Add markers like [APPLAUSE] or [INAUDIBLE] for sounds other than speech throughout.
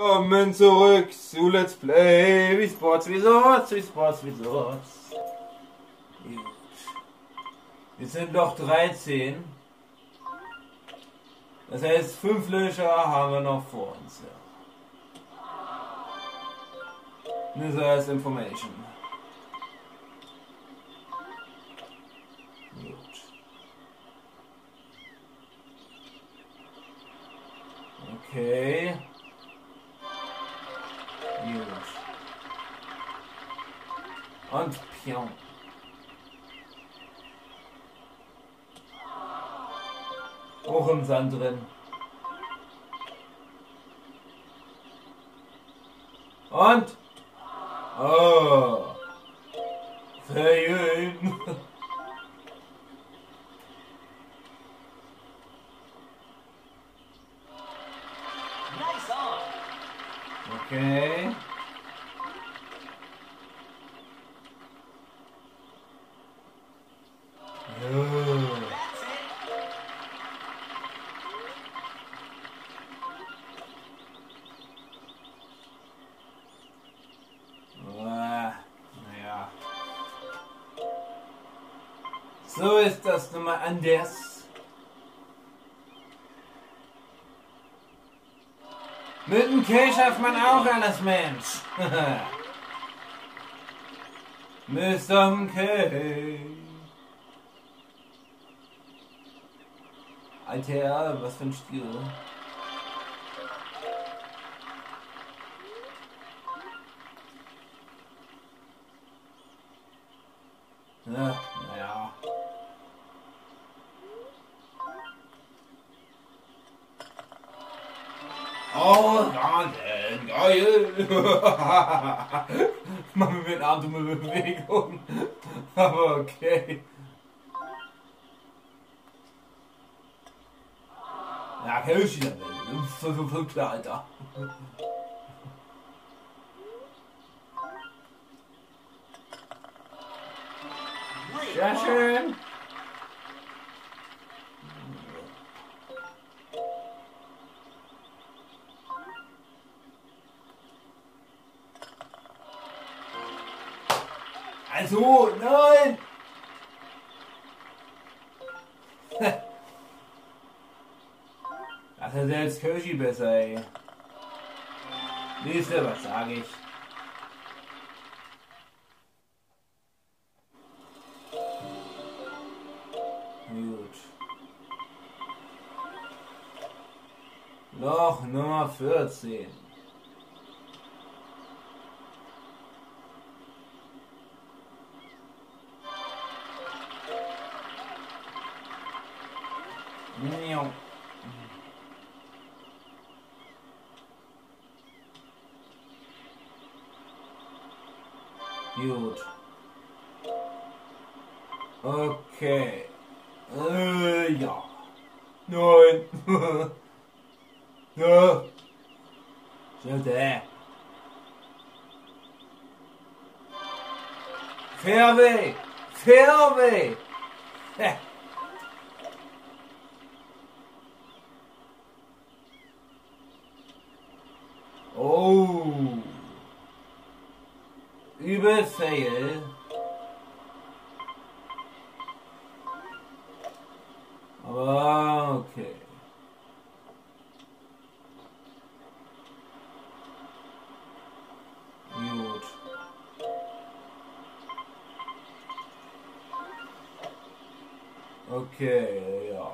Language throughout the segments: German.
Kommen zurück zu Let's Play wie Sports Resorts, wie Sports Resorts. Wir sind noch 13. Das heißt, fünf Löcher haben wir noch vor uns. Ja. This as information. Gut. Okay. Und Pion. Auch im Sand drin. Und? Oh. Nice anders. Mit dem K schafft man auch alles, Mensch. Mr. K. Alter, was für ein Stil. Ja, naja. Oh, Wahnsinn, geil. Machen wir eine Atembewegung. Aber okay. Ja, kenn ich wieder. So klar, Alter. Sehr schön. Also, nein! [LAUGHS] Das ist selbst Kirschi besser, ey. Nächste, was sag ich? Gut. Loch Nummer 14. Okay. Uh, äh, ja. Nein. [LAUGHS] ja. Bitte. Fairway. Fairway. Eh. Okay, ja.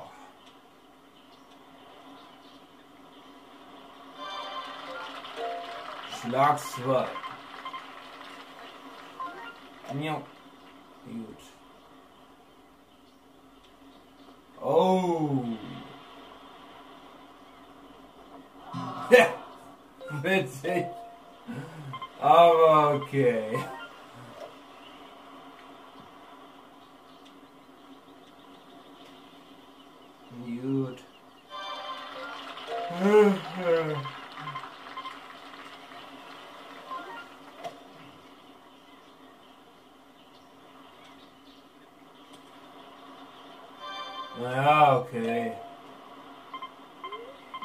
Schlag 2. Ja. Gut. Oh. Witzig. Aber okay. Ja, okay.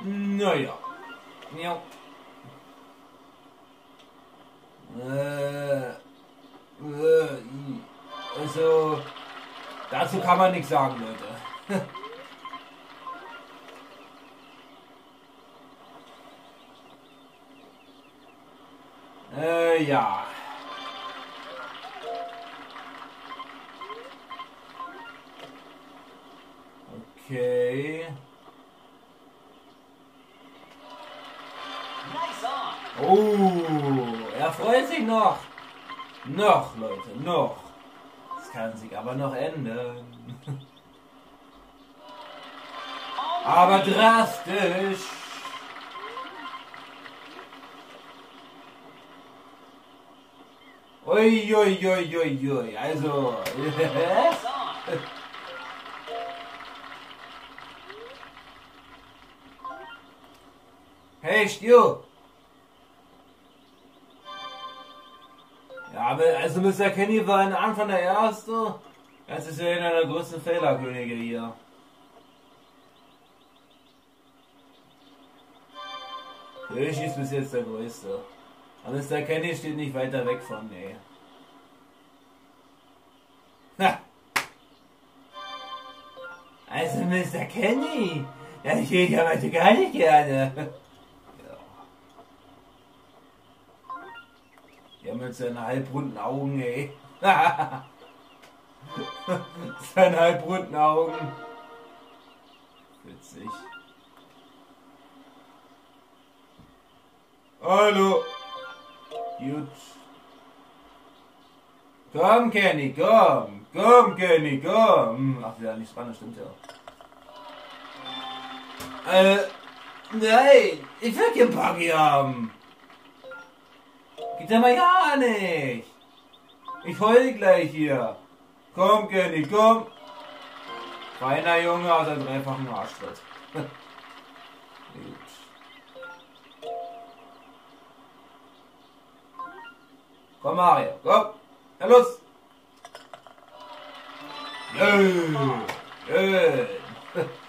Naja. Ja. Äh, äh, also, dazu kann man nichts sagen, Leute. [LAUGHS] äh, ja. Okay. Oh, er freut sich noch. Noch, Leute, noch. Das kann sich aber noch ändern. [LAUGHS] Aber drastisch. Ui, ui, ui, ui, ui. Also, [LAUGHS] Hey, Stu. Ja, aber also Mr. Kenny war am Anfang der Erste. Das ist ja einer der größten Fehlerkönige hier. Kirsch ist bis jetzt der größte. Aber Mr. Kenny steht nicht weiter weg von mir. Ha! Also Mr. Kenny, ich gehe ja heute gar nicht gerne. Ja, mit seinen halbrunden Augen, ey. [LAUGHS] Seine halbrunden Augen. Witzig. Hallo. Gut. Komm, Kenny, komm. Komm, Kenny, komm. Ach, wieder nicht spannend, stimmt ja. Äh, nein, ich will keinen Buggy haben. Geht ja mal gar nicht. Ich heul gleich hier. Komm, Kenny, komm. Feiner Junge aus einem dreifachen Arschtritt. [LAUGHS] Komm, Mario, komm. Na los. Jö. Jö. [LAUGHS]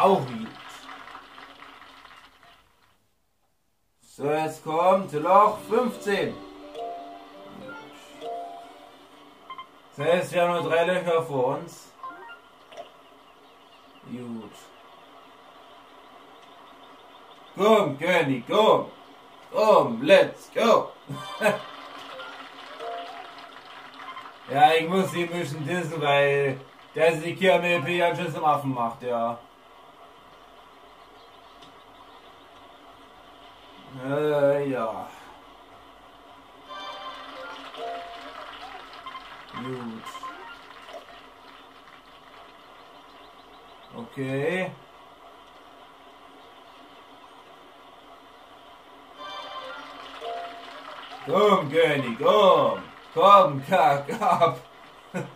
Auch gut. So, jetzt kommt Loch 15. Das heißt, wir haben nur drei Löcher vor uns. Gut. Komm, König, komm. Komm, let's go. [LAUGHS] ja, ich muss sie ein bisschen dissen, weil der sich hier am EP ganz schön zum Affen macht, ja. Äh, ja. Gut. Okay. Komm, König, komm. Komm, kack ab. [LAUGHS]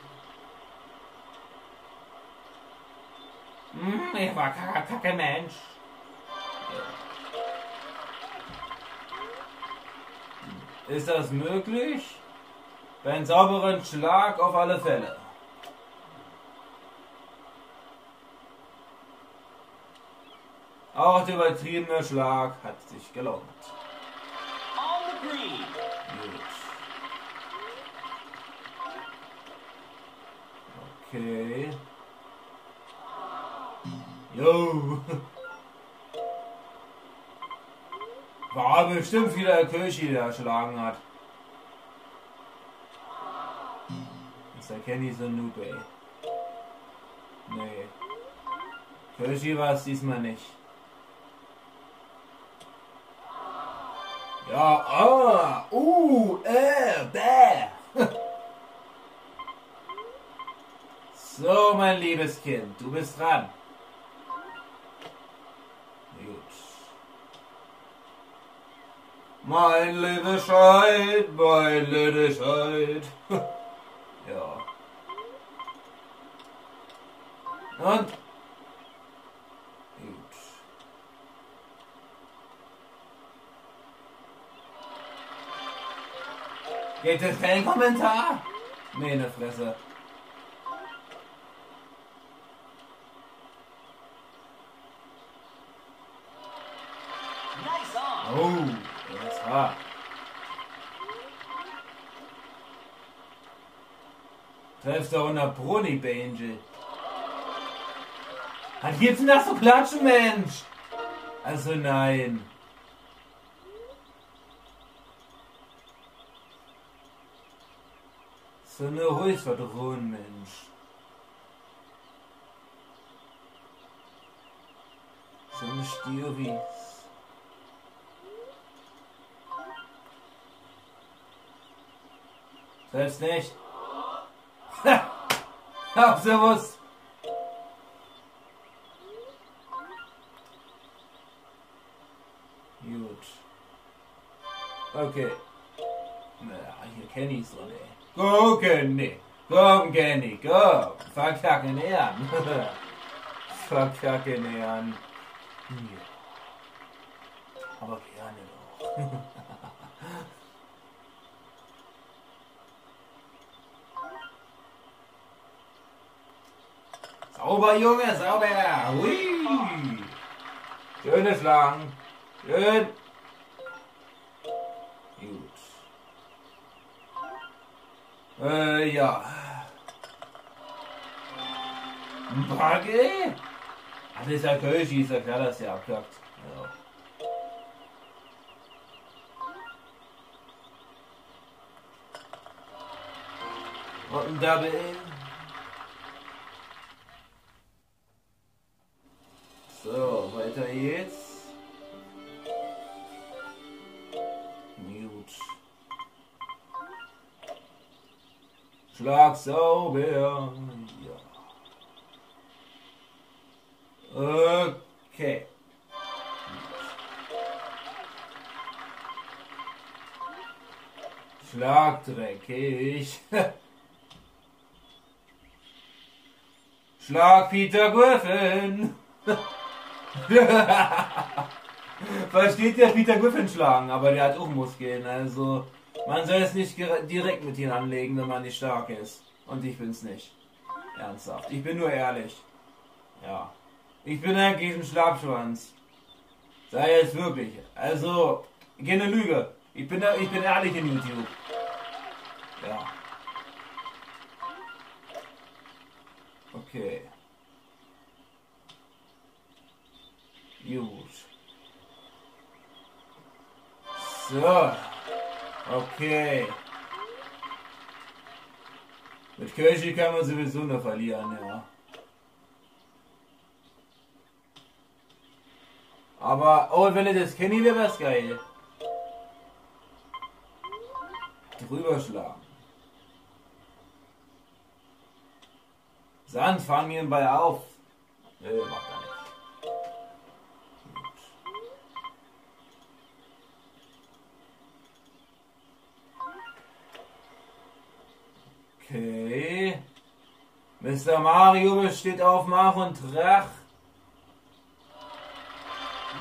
Hm, ich war kacke, Mensch. Ist das möglich? Bei einem sauberen Schlag auf alle Fälle. Auch der übertriebene Schlag hat sich gelohnt. Gut. Okay. Jo. [LAUGHS] War bestimmt wieder der Kirchi, der erschlagen hat. Ist der Kenny so ein Noob, ey. Nee. Kirchi war es diesmal nicht. Ja, ah, uh, äh, bäh. [LAUGHS] So, mein liebes Kind, du bist dran. Mein Lübescheid, mein Lübescheid. [LAUGHS] ja. Und? Gut. Geht es keinen Kommentar? Meine Fresse. Nice on. Oh hart. Treffst du 100 Bruni, Angel. Was gibt's denn das zu klatschen, Mensch? Also nein. So eine ruhig verdrohen, Mensch. So eine Stieris. Selbst nicht. [LAUGHS] Ha! Hab servus. Gut. Okay. Na, hier Kenny ist drin, ey. Go, Kenny. Komm, Kenny, komm. Verkacken an. [LAUGHS] Verkacken an. Ja. Aber gerne doch. [LAUGHS] sauber, Junge, sauber. Hui. Schönes Lang. Schön. Gut. Äh, ja. Bagge? Das ist ja Kölschi, ist ja klar, dass der abkackt. Ja. Und ein Double. So, weiter geht's. Gut. Schlag sauber. Ja. Okay. Schlagdreckig. [LAUGHS] Schlag Peter Griffin. [LAUGHS] [LAUGHS] Versteht der Peter Griffin schlagen, aber der hat auch Muskeln. Also man soll es nicht direkt mit ihm anlegen, wenn man nicht stark ist. Und ich bin's nicht. Ernsthaft. Ich bin nur ehrlich. Ja. Ich bin eigentlich ein Schlagschwanz. Sei jetzt wirklich. Also, keine Lüge. Ich bin, ich bin ehrlich in YouTube. Ja. Okay. Gut. So. Okay. Mit Kirche kann man sowieso nur verlieren, ja. Aber, oh, wenn er das Kenny wäre, wär's geil. Drüber schlagen. Sand, fang ihn bei auf. Nö, macht er nicht. Gut. Okay. Mr. Mario besteht auf Mach und Trach.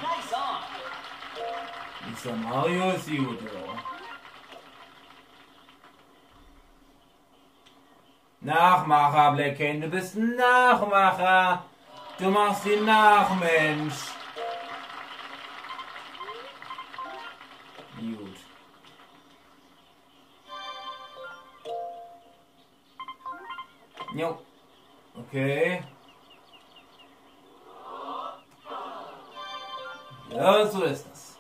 Nice. Mr. Mario ist gut, ja. Nachmacher, Black Kane, du bist ein Nachmacher. Du machst den Nachmensch. Gut. Jo. Okay. Ja, so ist das.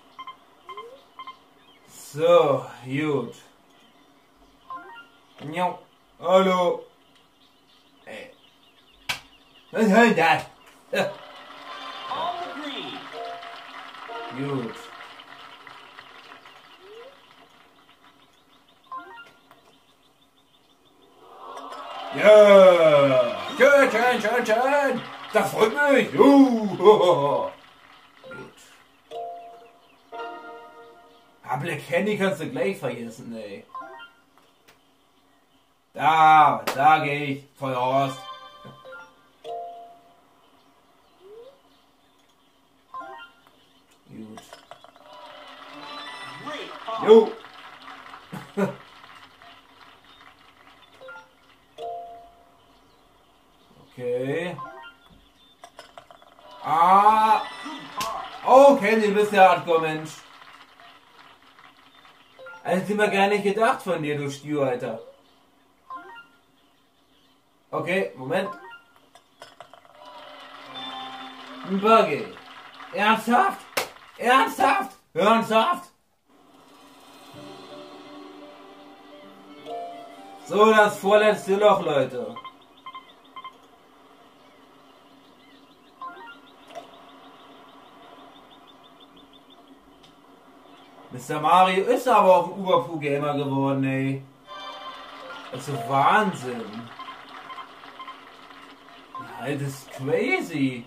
So, gut. Jo. Hallo. Ey. Was soll das? Ja, On the green. Gut. Ja. Schön, schön, schön, schön. Das freut mich. Uh. Gut. Ah, Black Candy kannst du gleich vergessen, ey. Da, da gehe ich. Feuerhorst. Gut. Jo. [LAUGHS] okay. Ah. Okay, du bist der Hardcore-Mensch. Also hätte ich mir gar nicht gedacht von dir, du Stewalter. Okay, Moment. Ein Buggy. Ernsthaft? Ernsthaft? Ernsthaft? So, das vorletzte Loch, Leute. Mr. Mario ist aber auch ein Uberpoo-Gamer geworden, ey. Ist Wahnsinn. Ja, das ist crazy.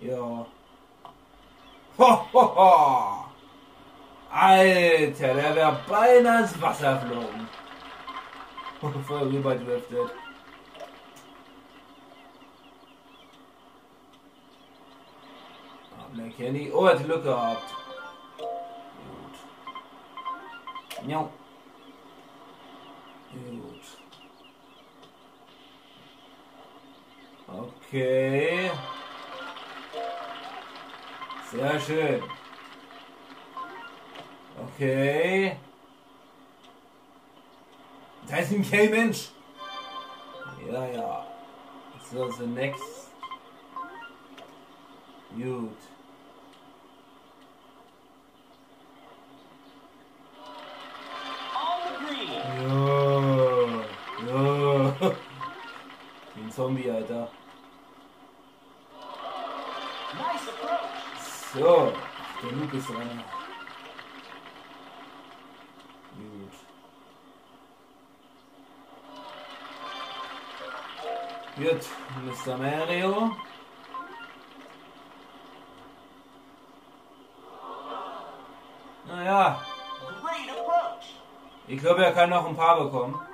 Ja. Ho, ho, ho. Alter, der wäre beinahe ins Wasser geflogen. [LAUGHS] Voll rüber driftet. Oh, Kenny. Oh, er hat Glück gehabt. Ja. Gut. Okay. Sehr schön. Okay. Da ist ein K-Mensch. Ja, ja. So, the next. Gut. On the green. Ja. Ja. Wie ein Zombie, Alter. Nice approach. So. Luke ist dran. Gut. Gut, Mr. Mario. Naja, ich glaube, er kann noch ein paar bekommen.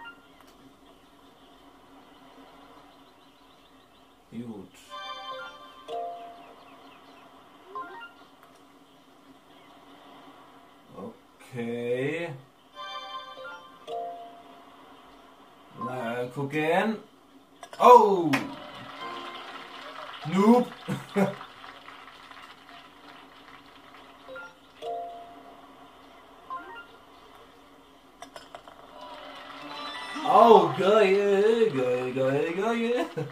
Gucken. Oh! Noob! [LAUGHS] oh, geil, geil, geil, geil. [LAUGHS]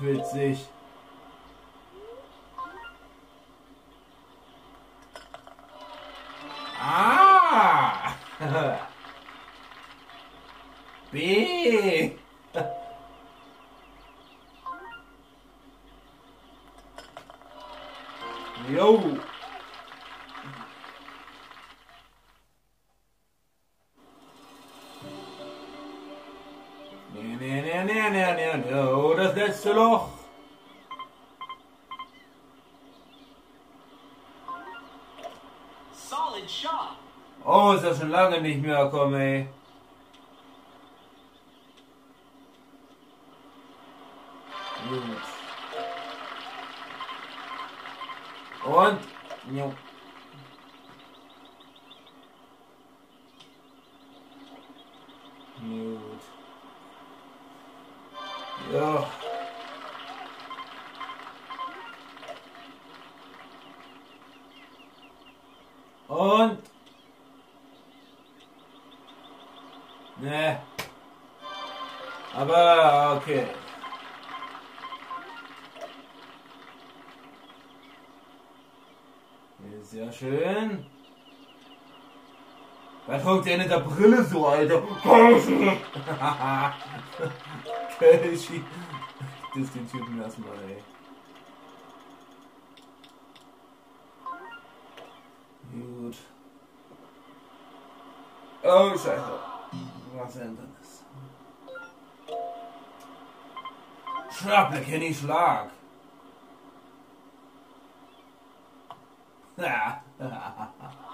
Witzig. Lange nicht mehr. Gut. Und. Jo. Hockt der in der Brille so, Alter? Kölschi. [LAUGHS] Das den Typen erstmal, ey. Gut. Oh, Scheiße. Was ändert das? Schlag, der Kenny Schlag. Ja. [LAUGHS]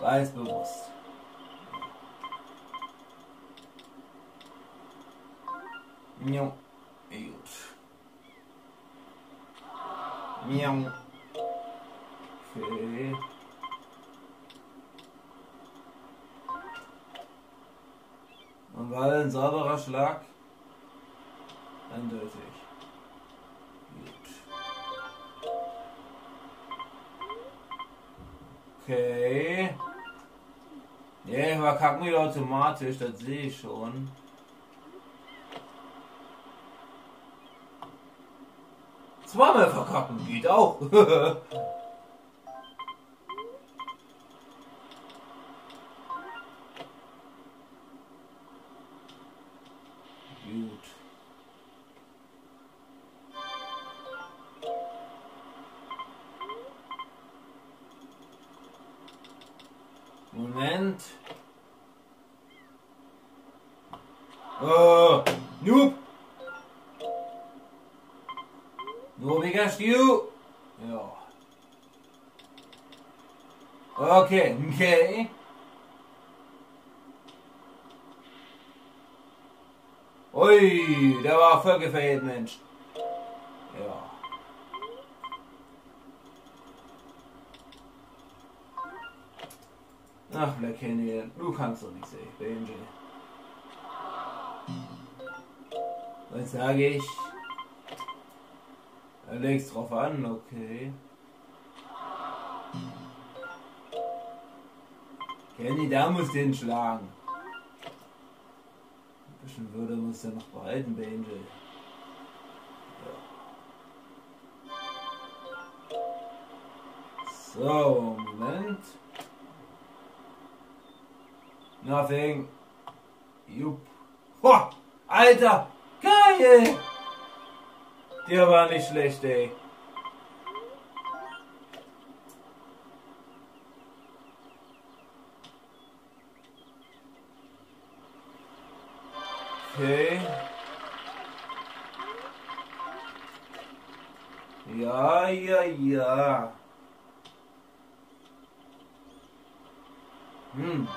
Weiß bewusst. Jo. Gut. Miau. Okay. Und war ein sauberer Schlag? Eindeutig. Okay. Ja, yeah, verkacken wieder automatisch, das sehe ich schon. Zweimal verkacken geht auch. [LAUGHS] Okay, okay. Ui, der war voll gefällt, Mensch. Ja. Ach, Black Canyon, du kannst doch nicht sehen, Benji. Was sage ich? Er legt's drauf an, okay. Kenny, da muss den schlagen. Ein bisschen Würde muss er noch behalten, Benji. So, Moment. Nothing. Jupp. Ho! Alter! Geil! Der war nicht schlecht, ey. Okay. Ja, ja, ja. Hm.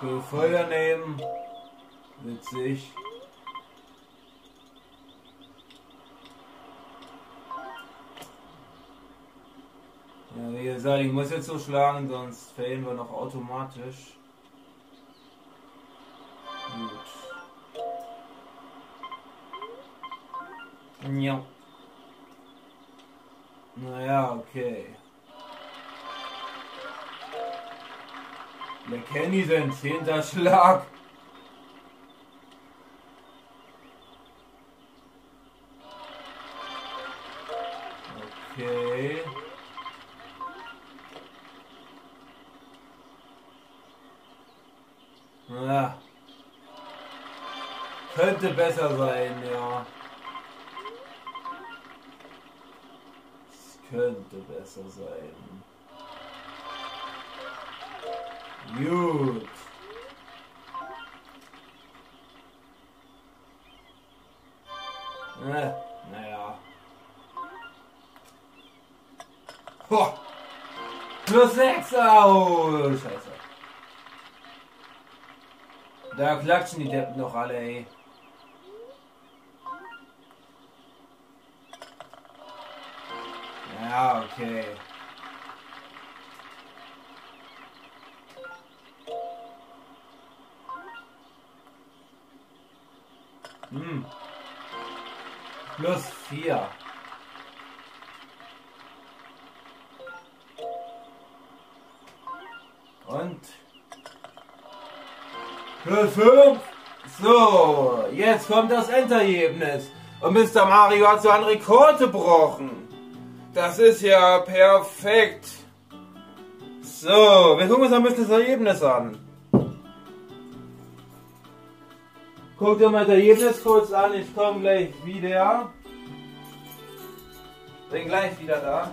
Okay, Feuer nehmen. Witzig. Gesagt, ich muss jetzt so schlagen, sonst fällen wir noch automatisch. Gut. Ja. Naja, okay. McKenny sein zehnter Schlag. Besser sein, ja. Es könnte besser sein. Gut. Äh, naja. Ho. Plus 6. Oh, scheiße. Da klatschen die Deppen noch alle, ey. Okay. Hm. Plus 4. Und plus 5. So, jetzt kommt das Endergebnis. Und Mr. Mario hat so einen Rekord gebrochen. Das ist ja perfekt. So, wir gucken uns ein bisschen das Ergebnis an. Guck dir mal das Ergebnis kurz an, ich komme gleich wieder. Bin gleich wieder da.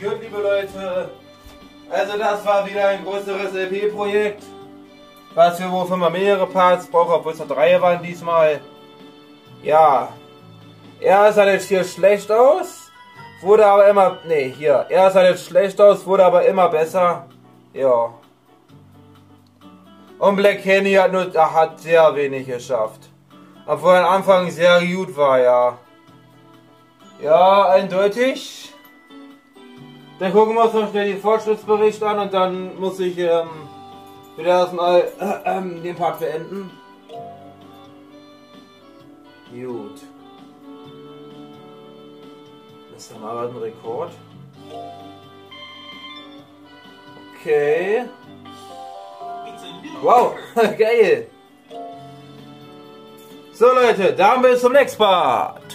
Gut, liebe Leute, also das war wieder ein größeres LP-Projekt, was wir wofür man mehrere Parts brauchen, obwohl es noch drei waren diesmal. Ja, es sah jetzt hier schlecht aus. Wurde aber immer. Nee, hier. Er sah jetzt schlecht aus, wurde aber immer besser. Ja. Und Black Kenny hat nur hat sehr wenig geschafft. Obwohl er am Anfang sehr gut war, ja. Ja, eindeutig. Dann gucken wir uns noch schnell den Fortschrittsbericht an und dann muss ich ähm, wieder erstmal äh, äh, den Part beenden. Gut. Das ist dann aber ein Rekord. Okay. Wow, [LAUGHS] geil. So Leute, dann bis zum nächsten Part.